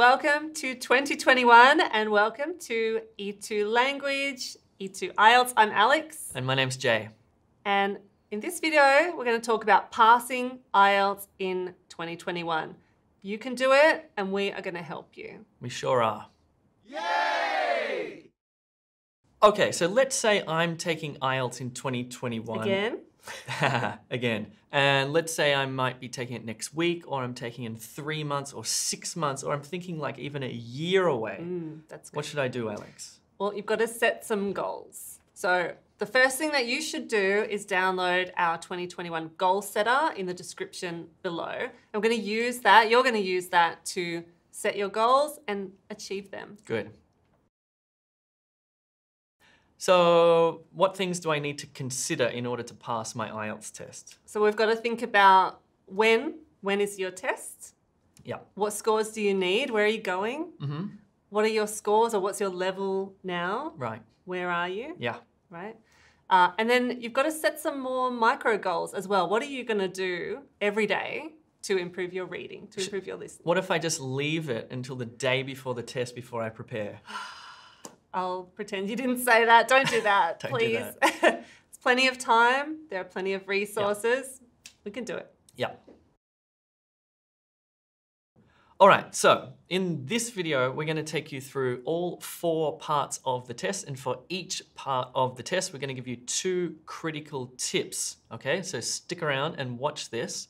Welcome to 2021 and welcome to E2 Language, E2 IELTS. I'm Alex. And my name's Jay. And in this video, we're going to talk about passing IELTS in 2021. You can do it and we are going to help you. We sure are. Yay! Okay, so let's say I'm taking IELTS in 2021. Again? Again. And let's say I might be taking it next week, or I'm taking it in three months, or six months, or I'm thinking like even a year away. Mm, that's good. What should I do, Alex? Well, you've got to set some goals. So, the first thing that you should do is download our 2021 goal setter in the description below. We're going to use that, you're going to use that to set your goals and achieve them. Good. So, what things do I need to consider in order to pass my IELTS test? So, we've got to think about when, when is your test? Yeah. What scores do you need? Where are you going? Mm-hmm. What are your scores or what's your level now? Right. Where are you? Yeah. Right. Uh, and then you've got to set some more micro goals as well. What are you going to do every day to improve your reading, to improve your listening? What if I just leave it until the day before the test before I prepare? I'll pretend you didn't say that. Don't do that, Don't do please. It's plenty of time. There are plenty of resources. We can do it. Yeah. All right, so in this video, we're gonna take you through all four parts of the test. And for each part of the test, we're gonna give you two critical tips, okay? So stick around and watch this.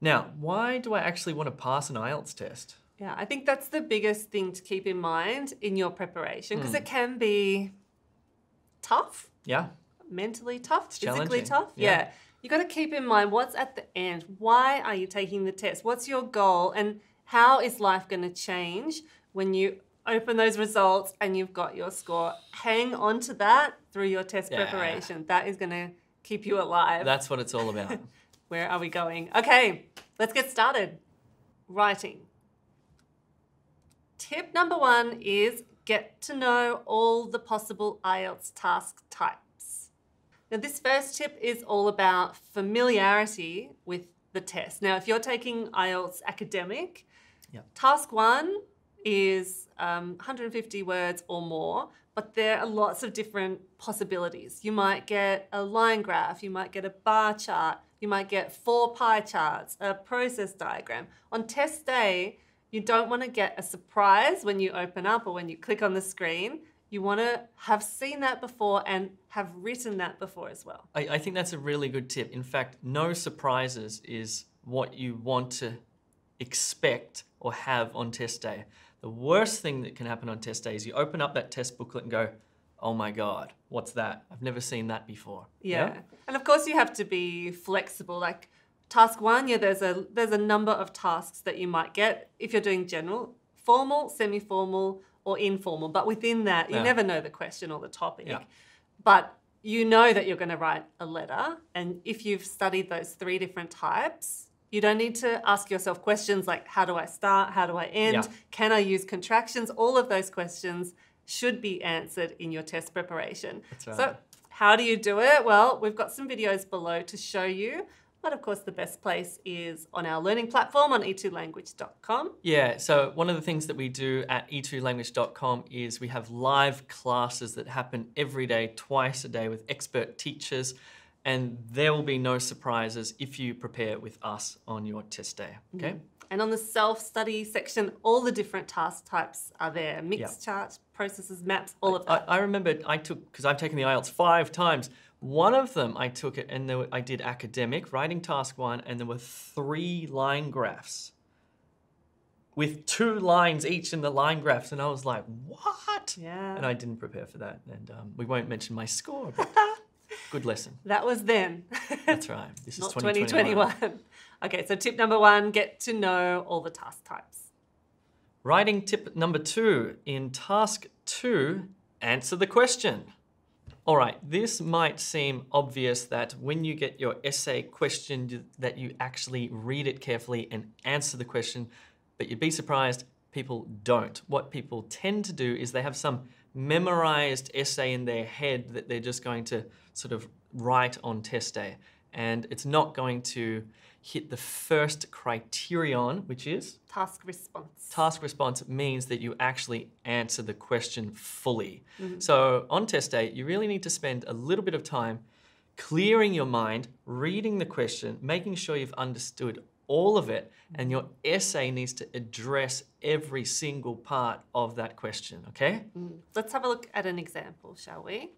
Now, why do I actually wanna pass an IELTS test? Yeah, I think that's the biggest thing to keep in mind in your preparation because Hmm. it can be tough, Yeah, mentally tough, physically tough. yeah. Yeah. You got to keep in mind what's at the end. Why are you taking the test? What's your goal? And how is life going to change when you open those results and you've got your score? Hang on to that through your test Yeah. preparation. That is going to keep you alive. that's what it's all about. Where are we going? Okay, let's get started. Writing. Tip number one is get to know all the possible IELTS task types. Now, this first tip is all about familiarity with the test. Now, if you're taking IELTS academic, Yep. task one is um, 150 words or more, but there are lots of different possibilities. You might get a line graph, you might get a bar chart, you might get four pie charts, a process diagram. On test day, you don't want to get a surprise when you open up or when you click on the screen. You want to have seen that before and have written that before as well. I, I think that's a really good tip. In fact, no surprises is what you want to expect or have on test day. The worst thing that can happen on test day is you open up that test booklet and go, oh my God, what's that? I've never seen that before. Yeah. And of course you have to be flexible. Like task one, yeah, there's a there's a number of tasks that you might get if you're doing general, formal, semi-formal, or informal. But within that, you Yeah. never know the question or the topic. Yeah. But you know that you're going to write a letter. And if you've studied those three different types, you don't need to ask yourself questions like how do I start? How do I end? Yeah. Can I use contractions? All of those questions should be answered in your test preparation. That's right. So how do you do it? Well, we've got some videos below to show you. But of course, the best place is on our learning platform on e2language.com. Yeah, so one of the things that we do at e2language.com is we have live classes that happen every day, twice a day with expert teachers, and there will be no surprises if you prepare with us on your test day, mm-hmm. okay? And on the self study section, all the different task types are there mixed charts, processes, maps, all of I, that. I remember I took, because I've taken the IELTS five times, one of them I took it and were, I did academic, writing task one, and there were three line graphs with two lines each in the line graphs, and I was like, what? yeah. And I didn't prepare for that, and um, we won't mention my score, but good lesson. that was then. That's right. This is Not 2021. 2021. okay, so tip number one get to know all the task types. Writing tip number two in task two, answer the question. All right, this might seem obvious that when you get your essay question that you actually read it carefully and answer the question, but you'd be surprised people don't. What people tend to do is they have some memorized essay in their head that they're just going to sort of write on test day. And it's not going to hit the first criterion, which is Task response. task response means that you actually answer the question fully. Mm-hmm. So on test day, you really need to spend a little bit of time clearing your mind, reading the question, making sure you've understood all of it, and your essay needs to address every single part of that question, okay? Mm-hmm. Let's have a look at an example, shall we?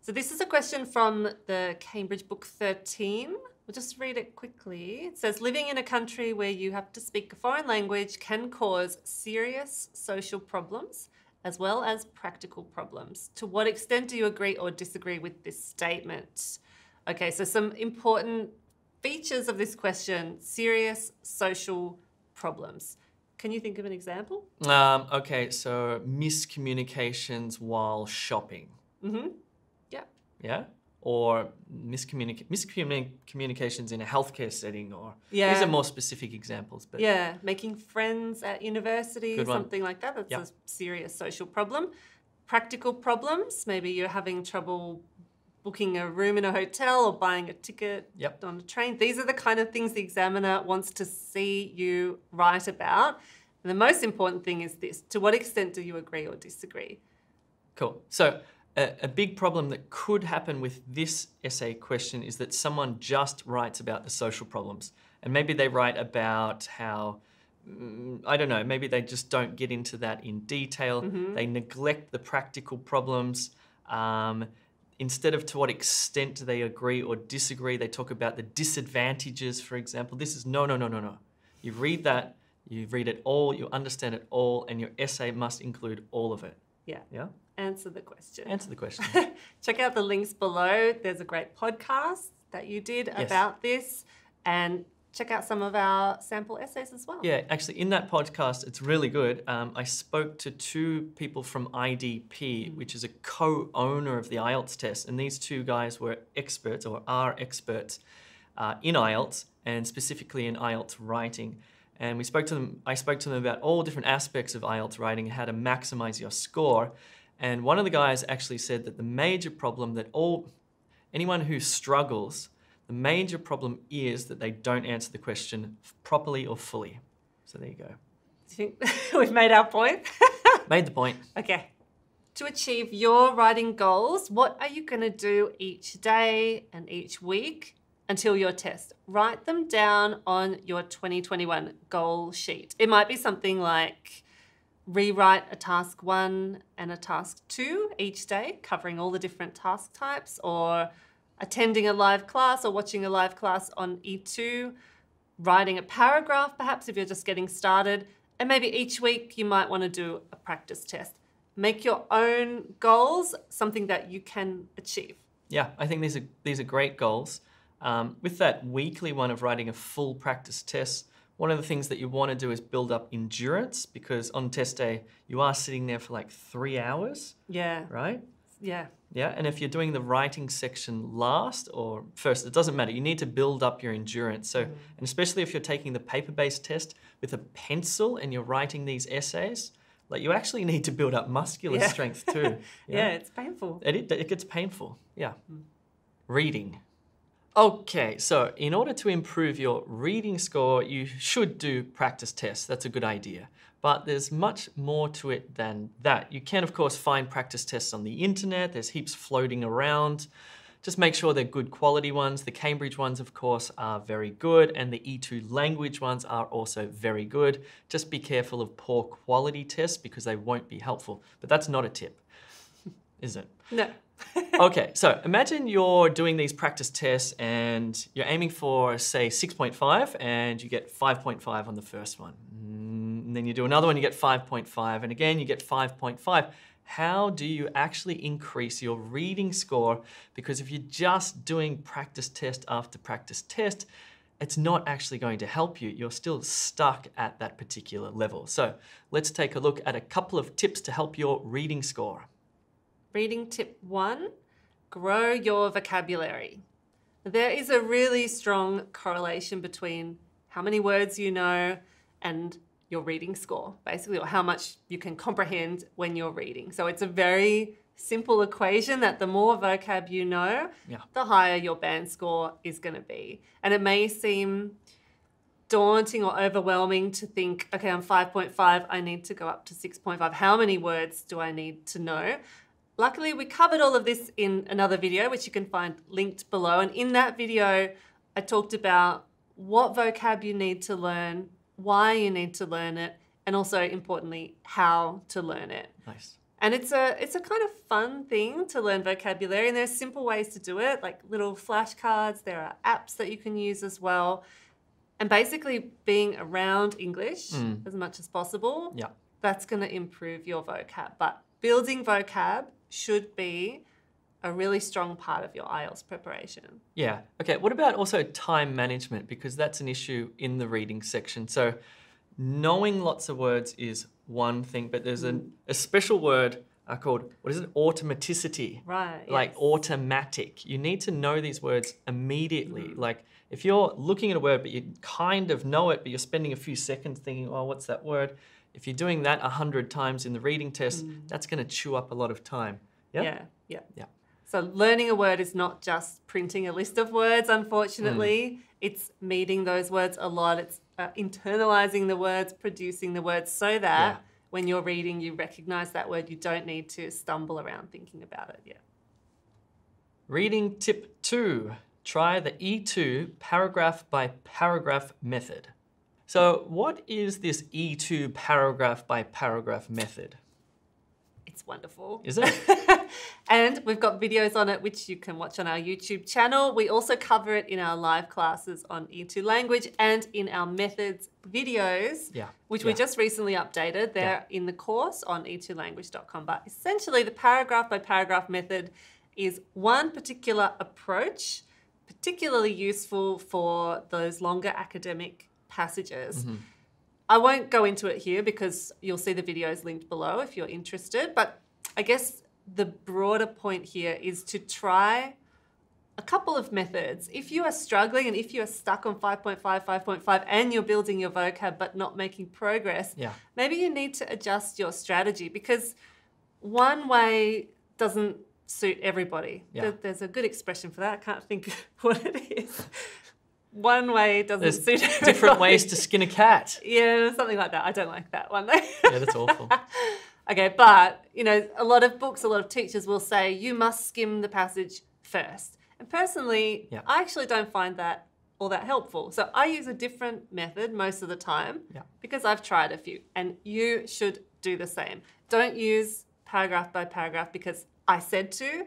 So, this is a question from the Cambridge Book 13. We'll just read it quickly. It says Living in a country where you have to speak a foreign language can cause serious social problems as well as practical problems. To what extent do you agree or disagree with this statement? Okay, so some important features of this question serious social problems. Can you think of an example? Um, okay, so miscommunications while shopping. Mm-hmm. Yeah. Yeah or miscommunica- miscommunications in a healthcare setting or yeah. these are more specific examples but Yeah, making friends at university, something like that. That's Yep. a serious social problem. Practical problems, maybe you're having trouble booking a room in a hotel or buying a ticket Yep. on a train. These are the kind of things the examiner wants to see you write about. And the most important thing is this to what extent do you agree or disagree? cool so a, a big problem that could happen with this essay question is that someone just writes about the social problems and maybe they write about how mm, I don't know, maybe they just don't get into that in detail. They neglect the practical problems. Um, instead of to what extent do they agree or disagree, they talk about the disadvantages, for example. This is no, no, no, no, no. You read that, you read it all, you understand it all, and your essay must include all of it. Yeah, Yeah? Answer the question. Answer the question. Check out the links below. There's a great podcast that you did Yes. about this, and check out some of our sample essays as well. Yeah, actually, in that podcast, it's really good. Um, I spoke to two people from IDP, which is a co owner of the IELTS test. And these two guys were experts or are experts uh, in IELTS and specifically in IELTS writing. And we spoke to them, I spoke to them about all different aspects of IELTS writing, how to maximize your score. And one of the guys actually said that the major problem that all anyone who struggles, the major problem is that they don't answer the question properly or fully. So there you go. Do you think we've made our point? Made the point. okay. To achieve your writing goals, what are you going to do each day and each week until your test? Write them down on your 2021 goal sheet. It might be something like rewrite a task one and a task two each day, covering all the different task types, or attending a live class or watching a live class on E2, writing a paragraph perhaps if you're just getting started, and maybe each week you might want to do a practice test. Make your own goals something that you can achieve. Yeah, I think these are these are great goals. Um, with that weekly one of writing a full practice test, one of the things that you want to do is build up endurance because on test day you are sitting there for like three hours, Yeah, right? yeah, Yeah, and if you're doing the writing section last or first, it doesn't matter. You need to build up your endurance. So, mm-hmm. and especially if you're taking the paper-based test with a pencil and you're writing these essays, like you actually need to build up muscular Yeah. strength too. yeah, it's painful. It, it, it gets painful. Yeah. Mm. Reading. Okay, so in order to improve your reading score, you should do practice tests. That's a good idea. But there's much more to it than that. You can, of course, find practice tests on the internet, there's heaps floating around. Just make sure they're good quality ones. The Cambridge ones, of course, are very good, and the E2 language ones are also very good. Just be careful of poor quality tests because they won't be helpful. But that's not a tip, is it? No. okay, so imagine you're doing these practice tests and you're aiming for, say, 6.5 and you get 5.5 on the first one. Mm, And then you do another one, you get 5.5, and again, you get 5.5. How do you actually increase your reading score? Because if you're just doing practice test after practice test, it's not actually going to help you. You're still stuck at that particular level. So let's take a look at a couple of tips to help your reading score. Reading tip one grow your vocabulary. There is a really strong correlation between how many words you know and your reading score, basically, or how much you can comprehend when you're reading. So it's a very simple equation that the more vocab you know, Yeah. the higher your band score is going to be. And it may seem daunting or overwhelming to think, okay, I'm 5.5, I need to go up to 6.5. How many words do I need to know? Luckily, we covered all of this in another video, which you can find linked below. And in that video, I talked about what vocab you need to learn, why you need to learn it, and also importantly, how to learn it. Nice. And it's a it's a kind of fun thing to learn vocabulary, and there's simple ways to do it, like little flashcards. There are apps that you can use as well, and basically being around English Mm. as much as possible. Yeah. That's going to improve your vocab. But building vocab should be a really strong part of your IELTS preparation. Yeah. Okay. What about also time management? Because that's an issue in the reading section. So, knowing lots of words is one thing, but there's an, a special word uh, called, what is it? Automaticity. Right. Like yes. automatic. You need to know these words immediately. Like, if you're looking at a word, but you kind of know it, but you're spending a few seconds thinking, oh, what's that word? If you're doing that a hundred times in the reading test, that's going to chew up a lot of time. Yeah. Yeah, yeah. Yeah. So learning a word is not just printing a list of words, unfortunately. It's meeting those words a lot. It's uh, internalizing the words, producing the words so that Yeah. when you're reading, you recognize that word. You don't need to stumble around thinking about it. Yeah. Reading tip two try the E2 paragraph by paragraph method. So, what is this E2 paragraph by paragraph method? It's wonderful. Is it? and we've got videos on it which you can watch on our YouTube channel. We also cover it in our live classes on E2 language and in our methods videos, Yeah. which we just recently updated. They're in the course on e2language.com. But essentially, the paragraph by paragraph method is one particular approach, particularly useful for those longer academic passages. Mm-hmm. I won't go into it here because you'll see the videos linked below if you're interested. But I guess the broader point here is to try a couple of methods. If you are struggling and if you are stuck on 5.5, 5.5, and you're building your vocab but not making progress, Yeah. maybe you need to adjust your strategy because one way doesn't suit everybody. Yeah. There's a good expression for that. I can't think what it is. One way doesn't There's suit different ways to skin a cat. Yeah, something like that. I don't like that one though. Yeah, that's awful. okay, but you know, a lot of books, a lot of teachers will say you must skim the passage first. And personally, Yeah. I actually don't find that all that helpful. So I use a different method most of the time Yeah. because I've tried a few, and you should do the same. Don't use paragraph by paragraph because I said to.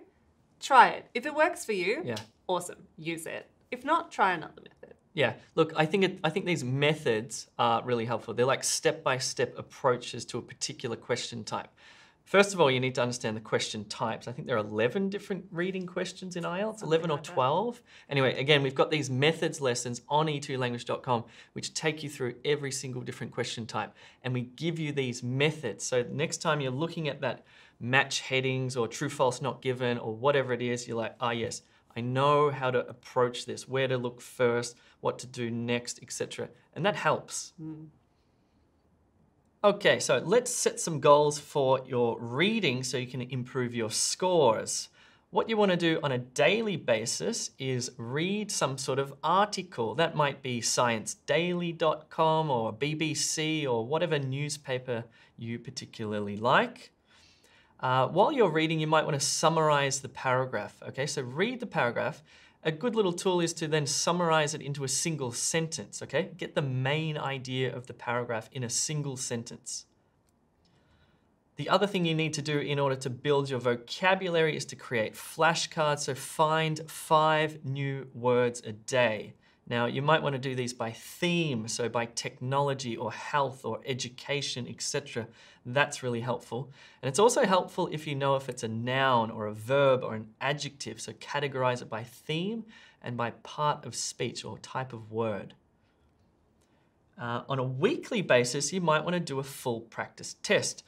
Try it. If it works for you, Yeah. awesome, use it. If not, try another method. Yeah, look, I think it, I think these methods are really helpful. They're like step-by-step approaches to a particular question type. First of all, you need to understand the question types. I think there are 11 different reading questions in IELTS, 11 or like that. 12. Anyway, again, we've got these methods lessons on e2language.com which take you through every single different question type and we give you these methods. So next time you're looking at that match headings or true false not given or whatever it is, you're like, "Ah, yes, I know how to approach this, where to look first, what to do next, etc. And that helps. Hmm. Okay, so let's set some goals for your reading so you can improve your scores. What you want to do on a daily basis is read some sort of article. That might be sciencedaily.com or BBC or whatever newspaper you particularly like. Uh, while you're reading, you might want to summarize the paragraph. Okay, so read the paragraph. A good little tool is to then summarize it into a single sentence. Okay, get the main idea of the paragraph in a single sentence. The other thing you need to do in order to build your vocabulary is to create flashcards. So find five new words a day. Now, you might want to do these by theme, so by technology or health or education, etc. That's really helpful. And it's also helpful if you know if it's a noun or a verb or an adjective. So categorize it by theme and by part of speech or type of word. Uh, on a weekly basis, you might want to do a full practice test.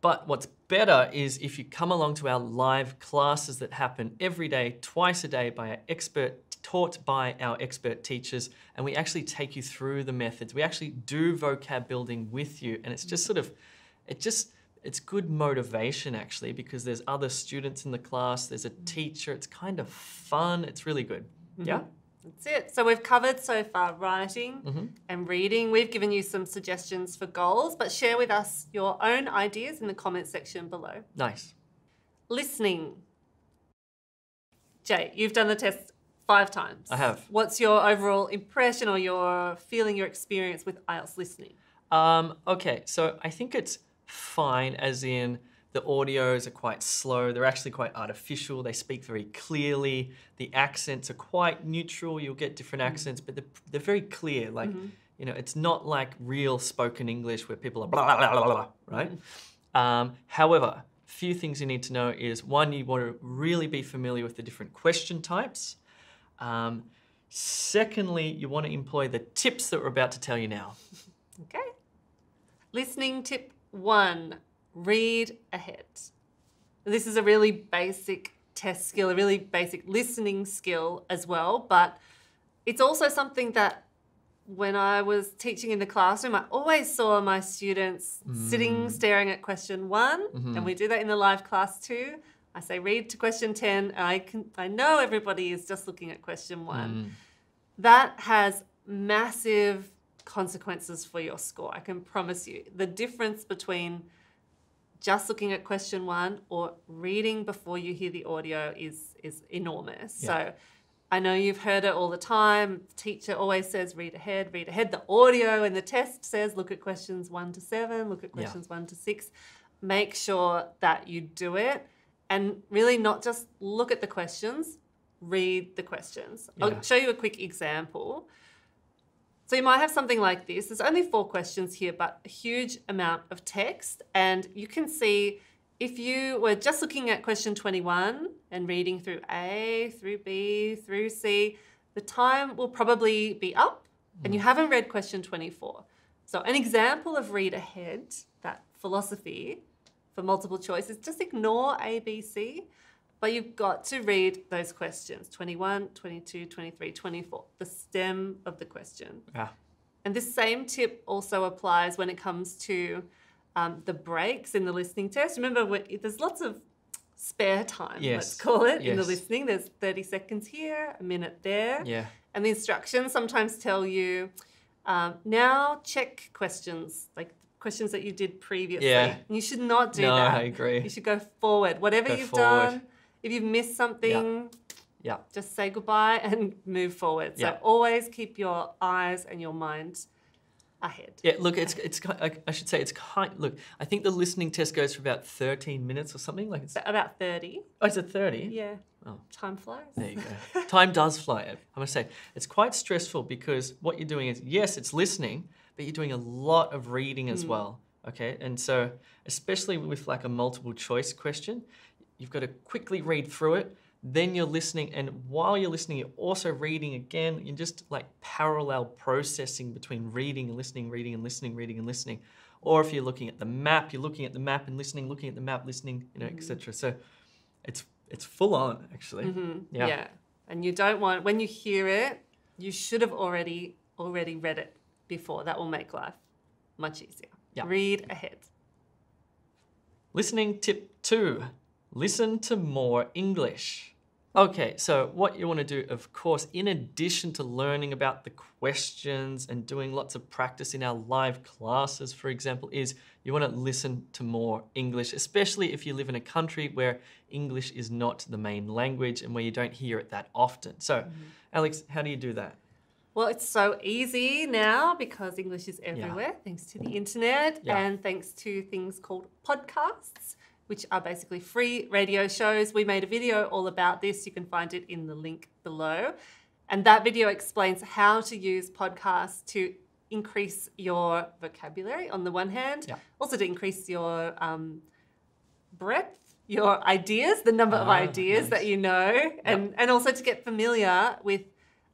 But what's better is if you come along to our live classes that happen every day, twice a day by our expert, taught by our expert teachers, and we actually take you through the methods. We actually do vocab building with you, and it's just sort of, it just, it's good motivation actually because there's other students in the class, there's a teacher, it's kind of fun, it's really good. Mm-hmm. Yeah? That's it. So we've covered so far writing mm-hmm. and reading. We've given you some suggestions for goals, but share with us your own ideas in the comment section below. Nice. Listening. Jay, you've done the test five times. I have. What's your overall impression or your feeling, your experience with IELTS listening? Um, okay, so I think it's fine, as in the audios are quite slow. They're actually quite artificial. They speak very clearly. The accents are quite neutral. You'll get different accents, but they're, they're very clear. Like, you know, it's not like real spoken English where people are blah, blah, blah, blah, blah, right? Um, however, a few things you need to know is one, you want to really be familiar with the different question types. Um, secondly, you want to employ the tips that we're about to tell you now. Okay. Listening tip one read ahead. This is a really basic test skill, a really basic listening skill as well, but it's also something that when I was teaching in the classroom, I always saw my students sitting staring at question one, and we do that in the live class too. I say read to question 10, and I can I know everybody is just looking at question one. Mm. That has massive consequences for your score. I can promise you. The difference between just looking at question one or reading before you hear the audio is is enormous. So I know you've heard it all the time. Teacher always says read ahead, read ahead. The audio and the test says look at questions one to seven, look at Yeah. questions one to six. Make sure that you do it and really not just look at the questions, read the questions. Yeah. I'll show you a quick example. So you might have something like this. There's only four questions here, but a huge amount of text. And you can see if you were just looking at question 21 and reading through A, through B, through C, the time will probably be up and you hmm. haven't read question 24. So an example of read ahead, that philosophy for multiple choice is just ignore A, B, C. But you've got to read those questions 21, 22, 23, 24, the stem of the question. Yeah. And this same tip also applies when it comes to um, the breaks in the listening test. Remember, when, there's lots of spare time, Yes. let's call it, in the listening. There's 30 seconds here, a minute there. Yeah. And the instructions sometimes tell you um, now check questions, like questions that you did previously. Yeah. And you should not do No, that. I agree. You should go forward. Whatever Go you've forward. done, if you've missed something, Yeah. just say goodbye and move forward. So Yeah. always keep your eyes and your mind ahead. Yeah, look, it's it's I should say it's kind. Look, I think the listening test goes for about thirteen minutes or something. Like it's about 30. oh, is it thirty? Yeah. Oh. Time flies. There you go. Time does fly. I must say it's quite stressful because what you're doing is yes, it's listening, but you're doing a lot of reading as hmm. well. Okay, and so especially with like a multiple choice question, you've got to quickly read through it. Then you're listening, and while you're listening, you're also reading again. You're just like parallel processing between reading and listening, reading and listening, reading and listening. Or if you're looking at the map, you're looking at the map and listening, looking at the map, listening, you know, etc. Mm-hmm. So it's it's full on actually. Mm-hmm. Yeah. Yeah. And you don't want when you hear it, you should have already already read it before. That will make life much easier. Yeah. Read ahead. Listening tip two listen to more English. Okay, so what you want to do, of course, in addition to learning about the questions and doing lots of practice in our live classes, for example, is you want to listen to more English, especially if you live in a country where English is not the main language and where you don't hear it that often. So, mm-hmm. Alex, how do you do that? Well, it's so easy now because English is everywhere thanks to the internet Yeah. and thanks to things called podcasts, which are basically free radio shows. We made a video all about this. You can find it in the link below. And that video explains how to use podcasts to increase your vocabulary on the one hand, Yeah. also to increase your um, breadth, your ideas, the number of Ah, ideas nice. that you know, and, and also to get familiar with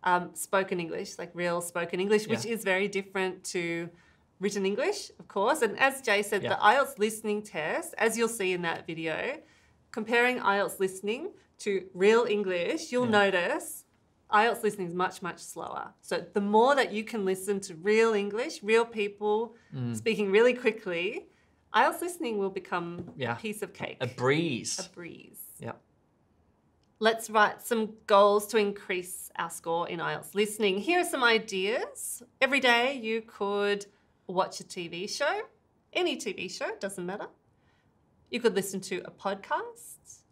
um, spoken English, like real spoken English, which Yeah. is very different to written English, of course. And as Jay said, Yeah. the IELTS listening test, as you'll see in that video, comparing IELTS listening to real English, you'll Yeah. notice IELTS listening is much, much slower. So the more that you can listen to real English, real people Mm. speaking really quickly, IELTS listening will become Yeah. a piece of cake, A breeze. a breeze. yeah. Let's write some goals to increase our score in IELTS listening. Here are some ideas. Every day you could watch a TV show, any TV show, doesn't matter. You could listen to a podcast,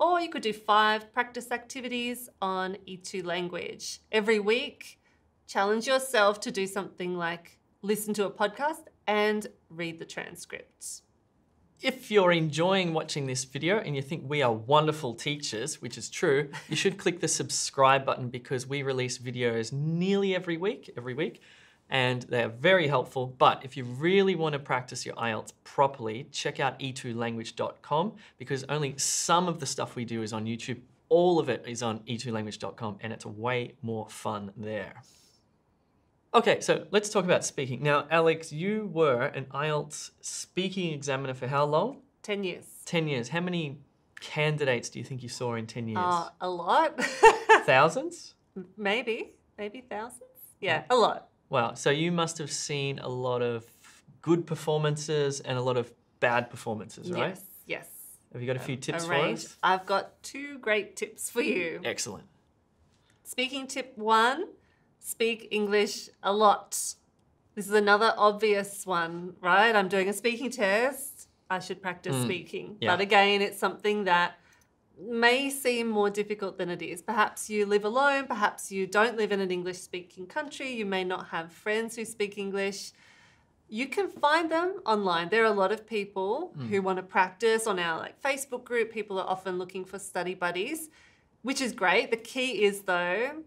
or you could do five practice activities on E2 language. Every week, challenge yourself to do something like listen to a podcast and read the transcript. If you're enjoying watching this video and you think we are wonderful teachers, which is true, you should click the subscribe button because we release videos nearly every week, every week, and they are very helpful. But if you really want to practice your IELTS properly, check out e2language.com because only some of the stuff we do is on YouTube. All of it is on e2language.com and it's way more fun there. Okay, so let's talk about speaking. Now, Alex, you were an IELTS speaking examiner for how long? 10 years. 10 years. How many candidates do you think you saw in 10 years? Uh, a lot. Thousands? maybe, maybe thousands. Yeah, a lot. Wow. So you must have seen a lot of good performances and a lot of bad performances, right? Yes, yes. Have you got a few tips a for us? I've got two great tips for you. Excellent. Speaking tip one speak English a lot. This is another obvious one, right? I'm doing a speaking test. I should practice speaking. Mm. yeah. But again, it's something that may seem more difficult than it is. Perhaps you live alone, perhaps you don't live in an English speaking country, you may not have friends who speak English. You can find them online. There are a lot of people Mm. who want to practice on our like Facebook group. People are often looking for study buddies, which is great. The key is though,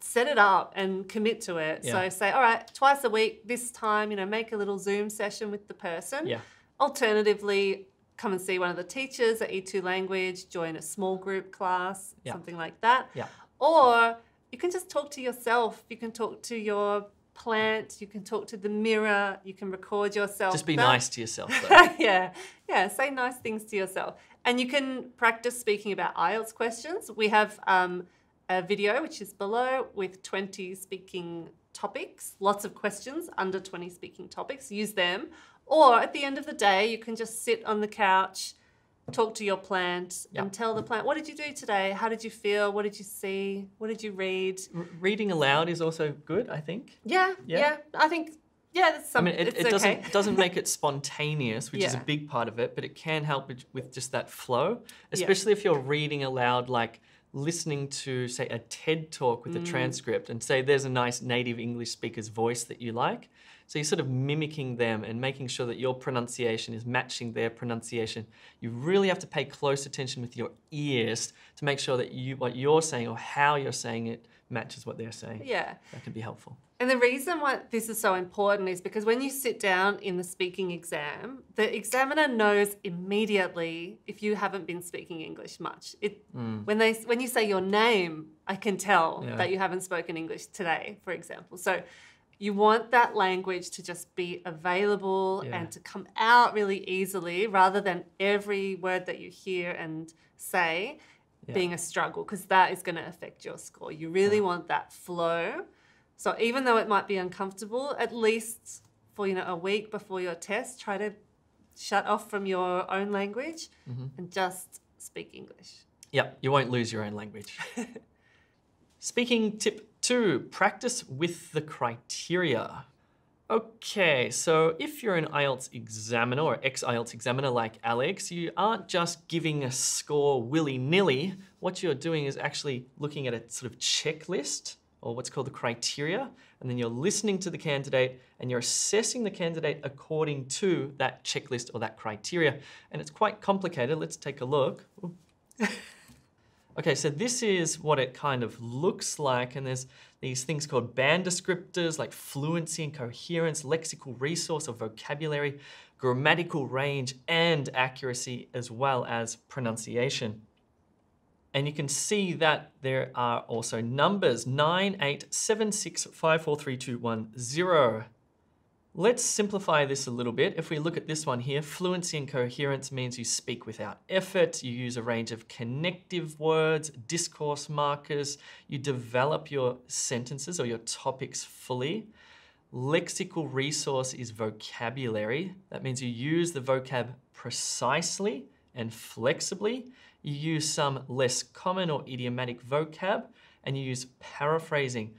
set it up and commit to it. Yeah. So say, all right, twice a week, this time, you know, make a little Zoom session with the person. Yeah. Alternatively, come and see one of the teachers at E2 Language, join a small group class, Yeah. something like that. Yeah. Or you can just talk to yourself. You can talk to your plant, you can talk to the mirror, you can record yourself. Just be That- nice to yourself, though. yeah, yeah. Say nice things to yourself, and you can practice speaking about IELTS questions. We have um, a video which is below with twenty speaking topics, lots of questions under twenty speaking topics. Use them, or at the end of the day, you can just sit on the couch, talk to your plant, Yeah. and tell the plant, "What did you do today? How did you feel? What did you see? What did you read?" R- reading aloud is also good, I think. Yeah, Yeah. yeah. I think yeah, that's something. I mean, it, it doesn't okay. doesn't make it spontaneous, which is a big part of it, but it can help with, with just that flow, especially if you're reading aloud, like listening to say a TED talk with a Mm. transcript, and say there's a nice native English speaker's voice that you like. So you're sort of mimicking them and making sure that your pronunciation is matching their pronunciation. You really have to pay close attention with your ears to make sure that you what you're saying or how you're saying it matches what they're saying. Yeah. That can be helpful. And the reason why this is so important is because when you sit down in the speaking exam, the examiner knows immediately if you haven't been speaking English much. It hmm. when they when you say your name, I can tell. Yeah. that you haven't spoken English today, for example. So you want that language to just be available Yeah. and to come out really easily rather than every word that you hear and say Yeah. being a struggle because that is going to affect your score. You really want that flow. So even though it might be uncomfortable, at least for you know a week before your test, try to shut off from your own language mm-hmm. and just speak English. Yep, you won't lose your own language. Speaking tip two practice with the criteria. Okay, so if you're an IELTS examiner or ex IELTS examiner like Alex, you aren't just giving a score willy nilly. What you're doing is actually looking at a sort of checklist or what's called the criteria, and then you're listening to the candidate and you're assessing the candidate according to that checklist or that criteria. And it's quite complicated. Let's take a look. Okay, so this is what it kind of looks like, and there's these things called band descriptors like fluency and coherence, lexical resource or vocabulary, grammatical range, and accuracy, as well as pronunciation. And you can see that there are also numbers 9, 8, 7, 6, 5, 4, 3, 2, 1, 0. Let's simplify this a little bit. If we look at this one here, fluency and coherence means you speak without effort, you use a range of connective words, discourse markers, you develop your sentences or your topics fully. Lexical resource is vocabulary. That means you use the vocab precisely and flexibly. You use some less common or idiomatic vocab, and you use paraphrasing.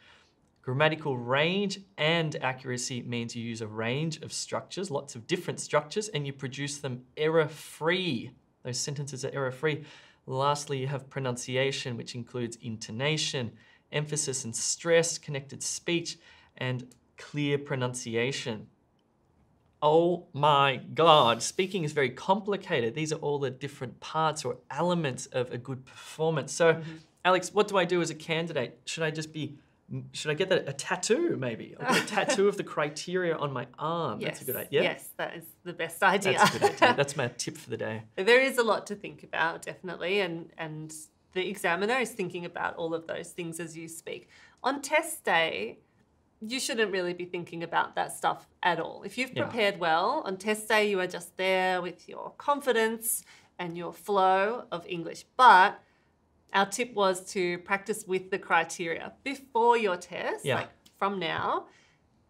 Grammatical range and accuracy means you use a range of structures, lots of different structures, and you produce them error free. Those sentences are error free. Lastly, you have pronunciation, which includes intonation, emphasis and stress, connected speech, and clear pronunciation. Oh my God, speaking is very complicated. These are all the different parts or elements of a good performance. So, mm-hmm. Alex, what do I do as a candidate? Should I just be should I get that a tattoo maybe? I'll get a tattoo of the criteria on my arm. Yes, That's a good idea. Yes, that is the best idea. That's idea. That's my tip for the day. There is a lot to think about, definitely, and and the examiner is thinking about all of those things as you speak. On test day, you shouldn't really be thinking about that stuff at all. If you've prepared yeah. well, on test day you are just there with your confidence and your flow of English. But our tip was to practice with the criteria before your test, yeah. like from now.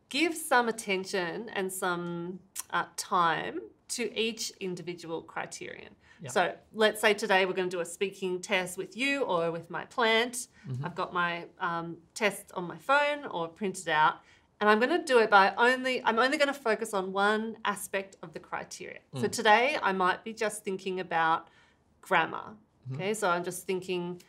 Give some attention and some uh, time to each individual criterion. Yeah. So let's say today we're going to do a speaking test with you or with my plant. Mm-hmm. I've got my um, test on my phone or printed out, and I'm going to do it by only I'm only going to focus on one aspect of the criteria. Mm. So today I might be just thinking about grammar Mm-hmm. Okay, so I'm just thinking,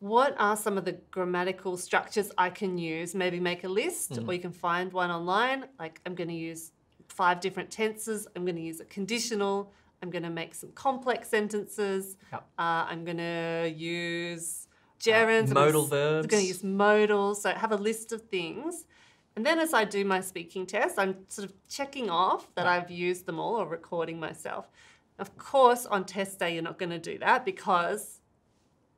what are some of the grammatical structures I can use? Maybe make a list, mm-hmm. or you can find one online. Like I'm going to use five different tenses. I'm going to use a conditional. I'm going to make some complex sentences. Yep. Uh, I'm going to use gerunds. Uh, modal I'm verbs. I'm going to use modals. So have a list of things. And then as I do my speaking test, I'm sort of checking off that I've used them all or recording myself. Of course, on test day, you're not going to do that because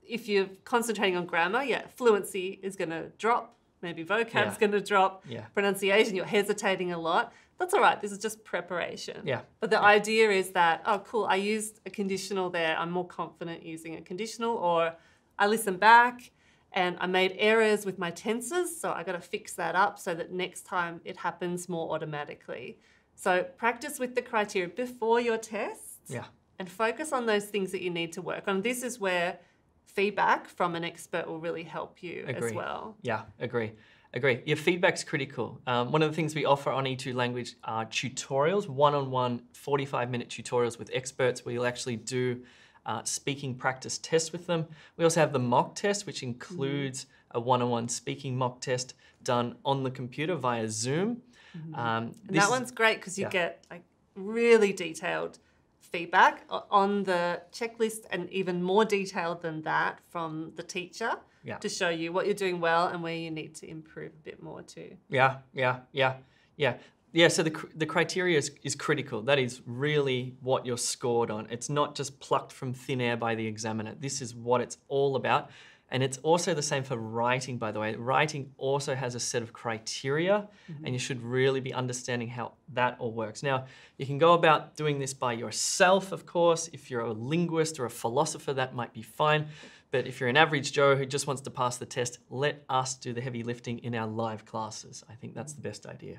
if you're concentrating on grammar, yeah, fluency is going to drop. Maybe vocab's yeah. going to drop. Yeah. Pronunciation, you're hesitating a lot. That's all right. This is just preparation. Yeah. But the yeah. idea is that, oh, cool, I used a conditional there. I'm more confident using a conditional, or I listen back and I made errors with my tenses. So I got to fix that up so that next time it happens more automatically. So practice with the criteria before your test yeah. And focus on those things that you need to work on. This is where feedback from an expert will really help you agree. as well. Yeah, agree. Agree. Your feedback's critical. Um, one of the things we offer on E2 Language are tutorials, one-on-one 45-minute tutorials with experts where you'll actually do uh, speaking practice tests with them. We also have the mock test, which includes mm-hmm. a one-on-one speaking mock test done on the computer via Zoom. Mm-hmm. Um, and that one's great because you yeah. get like really detailed feedback on the checklist and even more detailed than that from the teacher yeah. to show you what you're doing well and where you need to improve a bit more too. Yeah, yeah, yeah, yeah. Yeah, so the, the criteria is, is critical. That is really what you're scored on. It's not just plucked from thin air by the examiner. This is what it's all about. And it's also the same for writing, by the way. Writing also has a set of criteria, mm-hmm. and you should really be understanding how that all works. Now, you can go about doing this by yourself, of course. If you're a linguist or a philosopher, that might be fine. But if you're an average Joe who just wants to pass the test, let us do the heavy lifting in our live classes. I think that's the best idea.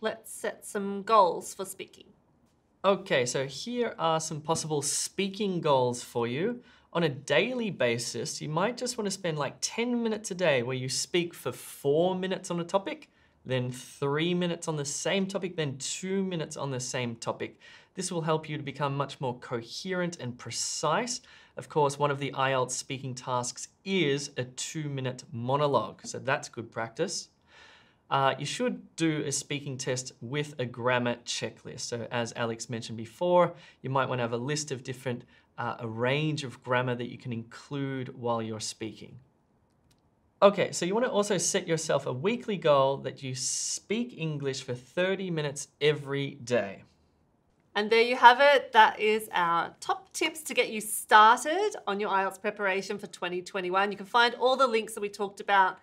Let's set some goals for speaking. Okay, so here are some possible speaking goals for you on a daily basis, you might just want to spend like 10 minutes a day where you speak for four minutes on a topic, then three minutes on the same topic, then two minutes on the same topic. This will help you to become much more coherent and precise. Of course, one of the IELTS speaking tasks is a two minute monologue, so that's good practice. Uh, you should do a speaking test with a grammar checklist. So, as Alex mentioned before, you might want to have a list of different uh, a range of grammar that you can include while you're speaking. Okay, so you want to also set yourself a weekly goal that you speak English for 30 minutes every day. And there you have it. That is our top tips to get you started on your IELTS preparation for 2021. You can find all the links that we talked about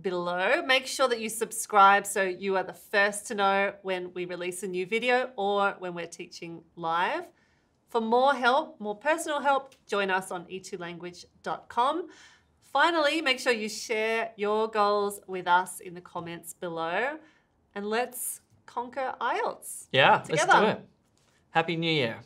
below. Make sure that you subscribe so you are the first to know when we release a new video or when we're teaching live. For more help, more personal help, join us on e2language.com. Finally, make sure you share your goals with us in the comments below. and let's conquer IELTS. Yeah, let's do it. Happy New Year.